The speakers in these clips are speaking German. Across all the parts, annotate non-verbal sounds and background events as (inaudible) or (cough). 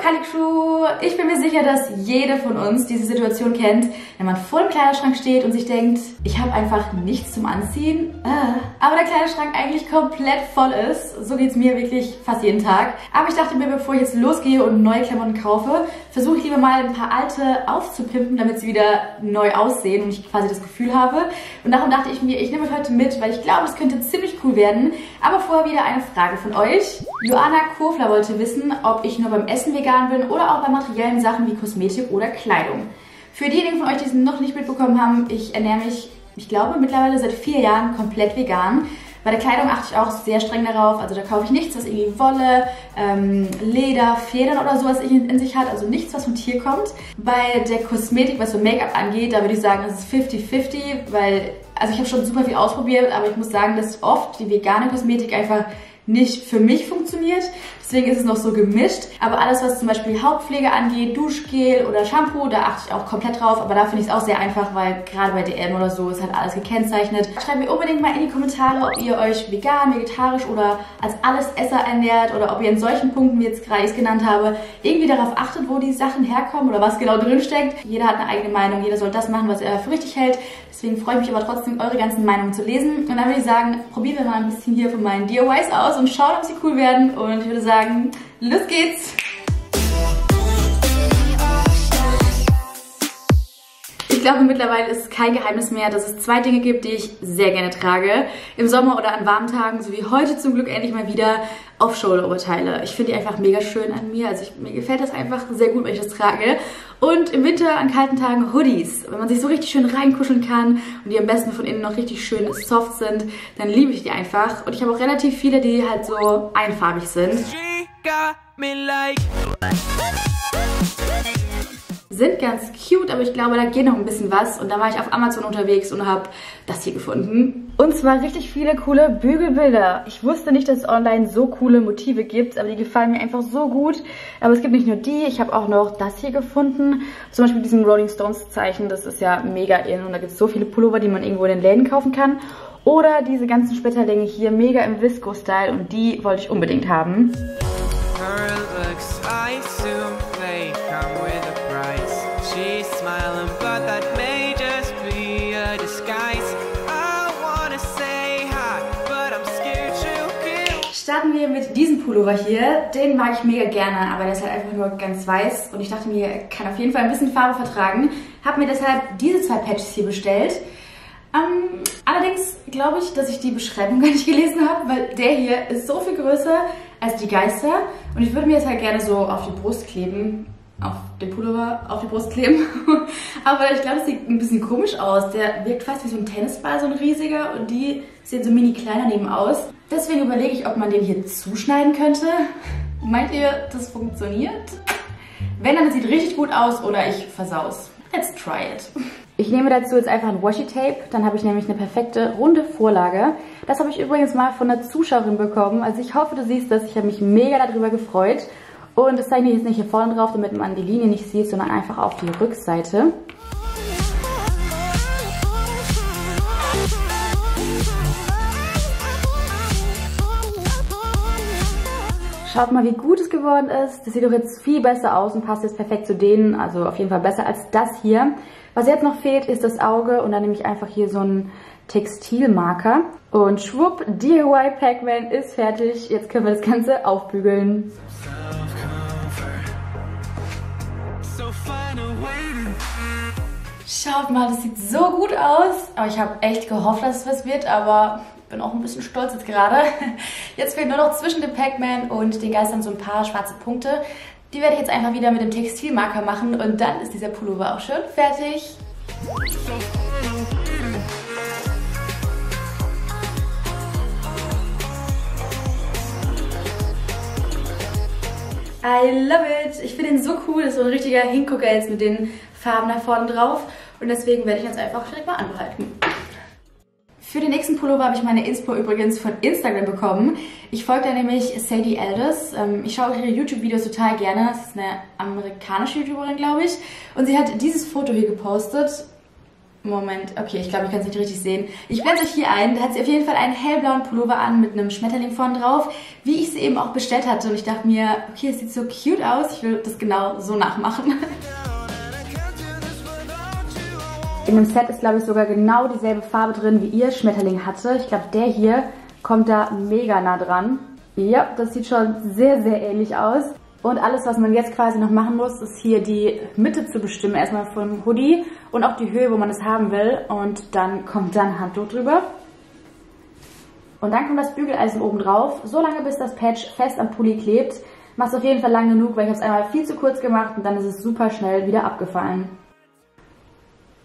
Kali Crew! Ich bin mir sicher, dass jede von uns diese Situation kennt, wenn man vor dem Kleiderschrank steht und sich denkt, ich habe einfach nichts zum Anziehen. Ah. Aber der Kleiderschrank eigentlich komplett voll ist. So geht es mir wirklich fast jeden Tag. Aber ich dachte mir, bevor ich jetzt losgehe und neue Klamotten kaufe, versuche ich lieber mal ein paar alte aufzupimpen, damit sie wieder neu aussehen und ich quasi das Gefühl habe. Und darum dachte ich mir, ich nehme heute mit, weil ich glaube, es könnte ziemlich cool werden. Aber vorher wieder eine Frage von euch. Joanna Kofler wollte wissen, ob ich nur beim Essen vegan bin oder auch bei materiellen Sachen wie Kosmetik oder Kleidung. Für diejenigen von euch, die es noch nicht mitbekommen haben, ich ernähre mich, ich glaube, mittlerweile seit vier Jahren komplett vegan. Bei der Kleidung achte ich auch sehr streng darauf. Also da kaufe ich nichts, was irgendwie Wolle, ähm, Leder, Federn oder sowas in, in, sich hat. Also nichts, was von Tier kommt. Bei der Kosmetik, was so Make-up angeht, da würde ich sagen, es ist 50-50, weil, also ich habe schon super viel ausprobiert, aber ich muss sagen, dass oft die vegane Kosmetik einfach nicht für mich funktioniert. Deswegen ist es noch so gemischt. Aber alles, was zum Beispiel Hautpflege angeht, Duschgel oder Shampoo, da achte ich auch komplett drauf. Aber da finde ich es auch sehr einfach, weil gerade bei DM oder so ist halt alles gekennzeichnet. Schreibt mir unbedingt mal in die Kommentare, ob ihr euch vegan, vegetarisch oder als Allesesser ernährt oder ob ihr in solchen Punkten, wie jetzt gerade ich es genannt habe, irgendwie darauf achtet, wo die Sachen herkommen oder was genau drin steckt. Jeder hat eine eigene Meinung, jeder soll das machen, was er für richtig hält. Deswegen freue ich mich aber trotzdem, eure ganzen Meinungen zu lesen. Und dann würde ich sagen, probieren wir mal ein bisschen hier von meinen DIYs aus und schauen, ob sie cool werden. Und ich würde sagen, sagen, los geht's! Ich glaube, mittlerweile ist es kein Geheimnis mehr, dass es zwei Dinge gibt, die ich sehr gerne trage. Im Sommer oder an warmen Tagen, so wie heute zum Glück endlich mal wieder, Off-Shoulder-Oberteile. Ich finde die einfach mega schön an mir. Also ich, mir gefällt das einfach sehr gut, wenn ich das trage. Und im Winter an kalten Tagen Hoodies. Wenn man sich so richtig schön reinkuscheln kann und die am besten von innen noch richtig schön soft sind, dann liebe ich die einfach. Und ich habe auch relativ viele, die halt so einfarbig sind sind ganz cute, aber ich glaube, da geht noch ein bisschen was. Und da war ich auf Amazon unterwegs und habe das hier gefunden. Und zwar richtig viele coole Bügelbilder. Ich wusste nicht, dass es online so coole Motive gibt, aber die gefallen mir einfach so gut. Aber es gibt nicht nur die, ich habe auch noch das hier gefunden. Zum Beispiel diesen Rolling Stones Zeichen, das ist ja mega in. Und da gibt es so viele Pullover, die man irgendwo in den Läden kaufen kann. Oder diese ganzen Splitterlinge hier, mega im Visco-Style und die wollte ich unbedingt haben. Starten wir mit diesem Pullover hier. Den mag ich mega gerne, aber der ist halt einfach nur ganz weiß. Und ich dachte mir, er kann auf jeden Fall ein bisschen Farbe vertragen. Habe mir deshalb diese zwei Patches hier bestellt. Ähm, allerdings glaube ich, dass ich die Beschreibung (laughs) gar nicht gelesen habe, weil der hier ist so viel größer als die Geister. Und ich würde mir jetzt halt gerne so auf die Brust kleben. Auf den Pullover auf die Brust kleben. (laughs) Aber ich glaube, das sieht ein bisschen komisch aus. Der wirkt fast wie so ein Tennisball, so ein riesiger. Und die sehen so mini kleiner neben aus. Deswegen überlege ich, ob man den hier zuschneiden könnte. (laughs) Meint ihr, das funktioniert? Wenn, dann sieht richtig gut aus oder ich versaus. Let's try it. (laughs) Ich nehme dazu jetzt einfach ein Washi-Tape, dann habe ich nämlich eine perfekte runde Vorlage. Das habe ich übrigens mal von einer Zuschauerin bekommen. Also ich hoffe, du siehst das. Ich habe mich mega darüber gefreut. Und das zeichne ich jetzt nicht hier vorne drauf, damit man die Linie nicht sieht, sondern einfach auf die Rückseite. Schaut mal, wie gut es geworden ist. Das sieht doch jetzt viel besser aus und passt jetzt perfekt zu denen. Also auf jeden Fall besser als das hier. Was jetzt noch fehlt, ist das Auge. Und dann nehme ich einfach hier so einen Textilmarker. Und schwupp, DIY Pac-Man ist fertig. Jetzt können wir das Ganze aufbügeln. Schaut mal, das sieht so gut aus. Aber ich habe echt gehofft, dass es was wird, aber bin auch ein bisschen stolz jetzt gerade. (laughs) Jetzt fehlt nur noch zwischen dem Pac-Man und den Geistern so ein paar schwarze Punkte. Die werde ich jetzt einfach wieder mit dem Textilmarker machen und dann ist dieser Pullover auch schon fertig. I love it. Ich finde ihn so cool. So ein richtiger Hingucker jetzt mit den Farben da vorne drauf. Und deswegen werde ich jetzt einfach direkt mal anhalten. Für den nächsten Pullover habe ich meine Inspo übrigens von Instagram bekommen. Ich folge da nämlich Sadie Elders. Ähm, ich schaue ihre YouTube-Videos total gerne. Das ist eine amerikanische YouTuberin, glaube ich. Und sie hat dieses Foto hier gepostet. Moment, okay, ich glaube, ich kann es nicht richtig sehen. Ich blende euch hier ein. Da hat sie auf jeden Fall einen hellblauen Pullover an mit einem Schmetterling vorne drauf, wie ich sie eben auch bestellt hatte. Und ich dachte mir, okay, es sieht so cute aus. Ich will das genau so nachmachen. In dem Set ist, glaube ich, sogar genau dieselbe Farbe drin, wie ihr Schmetterling hatte. Ich glaube, der hier kommt da mega nah dran. Ja, das sieht schon sehr, sehr ähnlich aus. Und alles, was man jetzt quasi noch machen muss, ist hier die Mitte zu bestimmen, erstmal vom Hoodie und auch die Höhe, wo man es haben will. Und dann kommt dann Handtuch drüber. Und dann kommt das Bügeleisen oben drauf, so lange bis das Patch fest am Pulli klebt. Macht auf jeden Fall lang genug, weil ich habe es einmal viel zu kurz gemacht und dann ist es super schnell wieder abgefallen.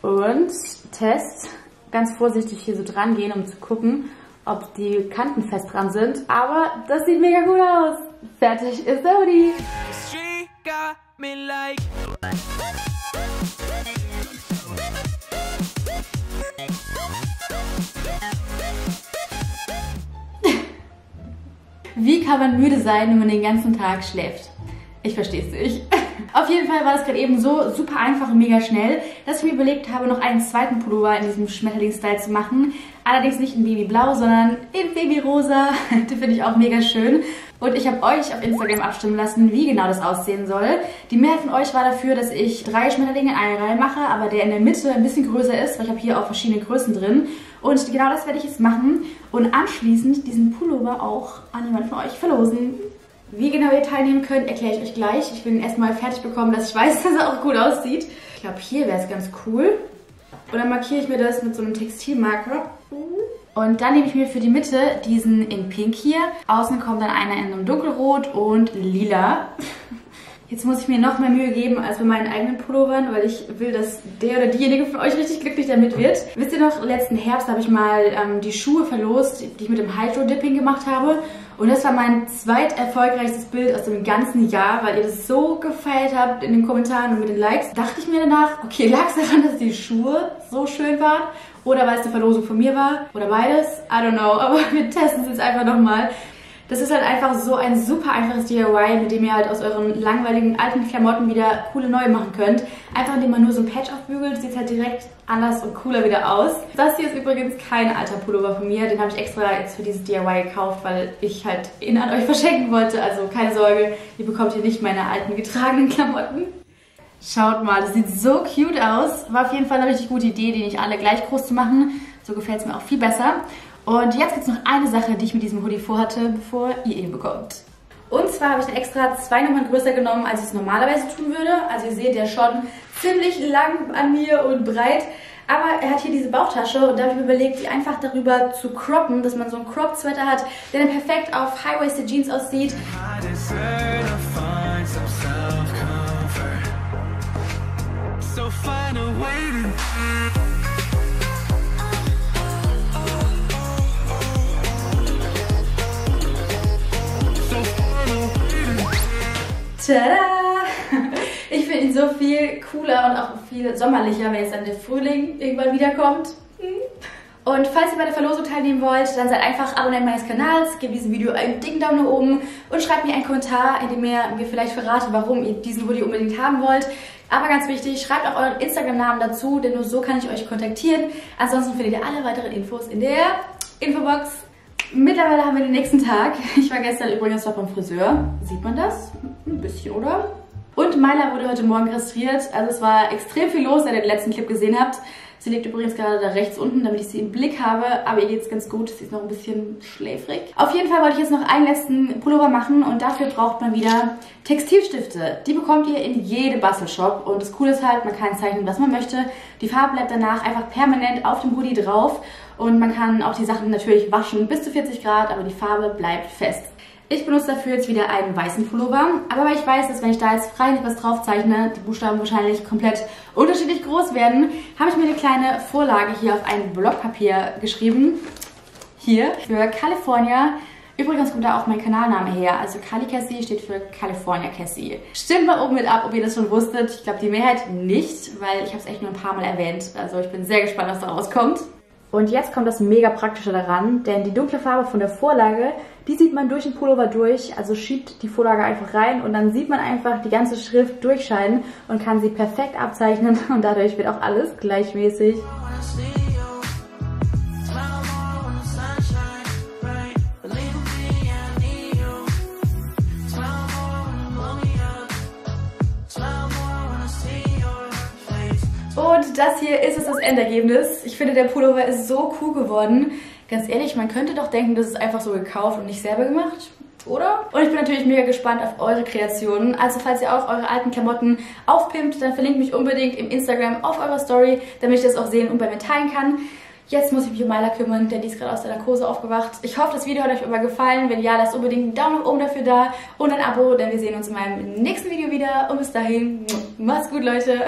Und Test, ganz vorsichtig hier so dran gehen, um zu gucken, ob die Kanten fest dran sind. Aber das sieht mega gut aus. Fertig ist der Hoodie. (laughs) Wie kann man müde sein, wenn man den ganzen Tag schläft? Ich verstehe es nicht. (laughs) Auf jeden Fall war das gerade eben so super einfach und mega schnell, dass ich mir überlegt habe, noch einen zweiten Pullover in diesem Schmetterling-Style zu machen. Allerdings nicht in Babyblau, sondern in Babyrosa. (laughs) Den finde ich auch mega schön. Und ich habe euch auf Instagram abstimmen lassen, wie genau das aussehen soll. Die Mehrheit von euch war dafür, dass ich drei Schmetterlinge in eine Reihe mache, aber der in der Mitte ein bisschen größer ist, weil ich habe hier auch verschiedene Größen drin. Und genau das werde ich jetzt machen und anschließend diesen Pullover auch an jemanden von euch verlosen. Wie genau ihr teilnehmen könnt, erkläre ich euch gleich. Ich ihn erstmal fertig bekommen, dass ich weiß, (laughs) dass er auch gut aussieht. Ich glaube, hier wäre es ganz cool. Und dann markiere ich mir das mit so einem Textilmarker. Und dann nehme ich mir für die Mitte diesen in Pink hier. Außen kommt dann einer in einem Dunkelrot und Lila. Jetzt muss ich mir noch mehr Mühe geben als bei meinen eigenen Pullovern, weil ich will, dass der oder diejenige von euch richtig glücklich damit wird. Wisst ihr noch, letzten Herbst habe ich mal ähm, die Schuhe verlost, die ich mit dem Hydro-Dipping gemacht habe. Und das war mein zweit erfolgreichstes Bild aus dem ganzen Jahr, weil ihr das so gefeiert habt in den Kommentaren und mit den Likes. Dachte ich mir danach, okay, lag es daran, dass die Schuhe so schön waren? Oder weil es eine Verlosung von mir war? Oder beides? I don't know, (laughs) aber wir testen es jetzt einfach nochmal. Das ist halt einfach so ein super einfaches DIY, mit dem ihr halt aus euren langweiligen alten Klamotten wieder coole neue machen könnt. Einfach indem man nur so ein Patch aufbügelt, sieht es halt direkt anders und cooler wieder aus. Das hier ist übrigens kein alter Pullover von mir, den habe ich extra jetzt für dieses DIY gekauft, weil ich halt ihn an euch (laughs) verschenken wollte. Also keine Sorge, ihr bekommt hier nicht meine alten getragenen Klamotten. Schaut mal, das sieht so cute aus. War auf jeden Fall eine richtig gute Idee, die nicht alle gleich groß zu machen. So gefällt es mir auch viel besser. Und jetzt gibt es noch eine Sache, die ich mit diesem Hoodie vorhatte, bevor ihr ihn bekommt. Und zwar habe ich den extra zwei Nummern größer genommen, als ich es normalerweise tun würde. Also ihr seht, der ist schon ziemlich lang an mir und breit. Aber er hat hier diese Bauchtasche und da habe ich mir überlegt, die einfach darüber zu croppen, dass man so einen Crop-Sweater hat, der dann perfekt auf High-Waisted Jeans aussieht. So find a way to Tada! Ich finde ihn so viel cooler und auch viel sommerlicher, wenn jetzt dann der Frühling irgendwann wiederkommt. Und falls ihr bei der Verlosung teilnehmen wollt, dann seid einfach Abonnent meines Kanals, gebt diesem Video einen dicken Daumen nach oben und schreibt mir einen Kommentar, in dem ihr mir vielleicht verratet, warum ihr diesen Hoodie unbedingt haben wollt. Aber ganz wichtig, schreibt auch euren Instagram-Namen dazu, denn nur so kann ich euch kontaktieren. Ansonsten findet ihr alle weiteren Infos in der Infobox. Mittlerweile haben wir den nächsten Tag. Ich war gestern übrigens noch beim Friseur. Sieht man das? Ein bisschen, oder? Und Myla wurde heute Morgen registriert. Also es war extrem viel los, wenn ihr den letzten Clip gesehen habt. Sie liegt übrigens gerade da rechts unten, damit ich sie im Blick habe. Aber ihr geht's ganz gut. Sie ist noch ein bisschen schläfrig. Auf jeden Fall wollte ich jetzt noch einen letzten Pullover machen. Und dafür braucht man wieder Textilstifte. Die bekommt ihr in jedem Bastelshop. Und das Coole ist halt, man kann zeichnen, was man möchte. Die Farbe bleibt danach einfach permanent auf dem Hoodie drauf. Und man kann auch die Sachen natürlich waschen bis zu 40 Grad, aber die Farbe bleibt fest. Ich benutze dafür jetzt wieder einen weißen Pullover, aber weil ich weiß, dass wenn ich da jetzt freilich was drauf zeichne, die Buchstaben wahrscheinlich komplett unterschiedlich groß werden, habe ich mir eine kleine Vorlage hier auf ein Blockpapier geschrieben. Hier für California. Übrigens kommt da auch mein Kanalname her. Also Cali Cassie steht für California Cassie. Stimmt mal oben mit ab, ob ihr das schon wusstet. Ich glaube die Mehrheit nicht, weil ich habe es echt nur ein paar Mal erwähnt. Also ich bin sehr gespannt, was da rauskommt. Und jetzt kommt das mega praktische daran, denn die dunkle Farbe von der Vorlage, die sieht man durch den Pullover durch, also schiebt die Vorlage einfach rein und dann sieht man einfach die ganze Schrift durchscheinen und kann sie perfekt abzeichnen (laughs) und dadurch wird auch alles gleichmäßig. Das hier ist es das Endergebnis. Ich finde, der Pullover ist so cool geworden. Ganz ehrlich, man könnte doch denken, das ist einfach so gekauft und nicht selber gemacht. Oder? Und ich bin natürlich mega gespannt auf eure Kreationen. Also falls ihr auch eure alten Klamotten aufpimpt, dann verlinkt mich unbedingt im Instagram auf eurer Story, damit ich das auch sehen und bei mir teilen kann. Jetzt muss ich mich um Myla kümmern, denn die ist gerade aus der Narkose aufgewacht. Ich hoffe, das Video hat euch aber gefallen. Wenn ja, lasst unbedingt einen Daumen nach oben dafür da und ein Abo, denn wir sehen uns in meinem nächsten Video wieder. Und bis dahin, macht's gut, Leute.